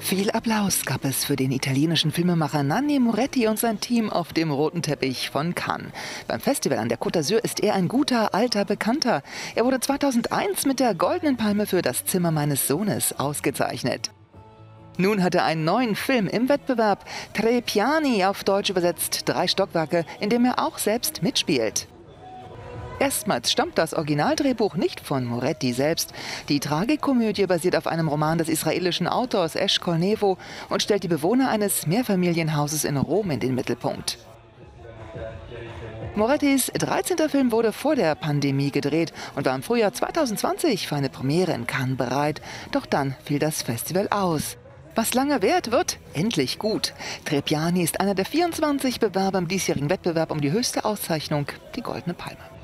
Viel Applaus gab es für den italienischen Filmemacher Nanni Moretti und sein Team auf dem roten Teppich von Cannes. Beim Festival an der Côte d'Azur ist er ein guter alter Bekannter. Er wurde 2001 mit der Goldenen Palme für das Zimmer meines Sohnes ausgezeichnet. Nun hat er einen neuen Film im Wettbewerb, Tre Piani auf Deutsch übersetzt, drei Stockwerke, in dem er auch selbst mitspielt. Erstmals stammt das Originaldrehbuch nicht von Moretti selbst. Die Tragikomödie basiert auf einem Roman des israelischen Autors Esh Kolnevo und stellt die Bewohner eines Mehrfamilienhauses in Rom in den Mittelpunkt. Morettis 13. Film wurde vor der Pandemie gedreht und war im Frühjahr 2020 für eine Premiere in Cannes bereit. Doch dann fiel das Festival aus. Was lange währt, wird endlich gut. Trepiani ist einer der 24 Bewerber im diesjährigen Wettbewerb um die höchste Auszeichnung, die Goldene Palme.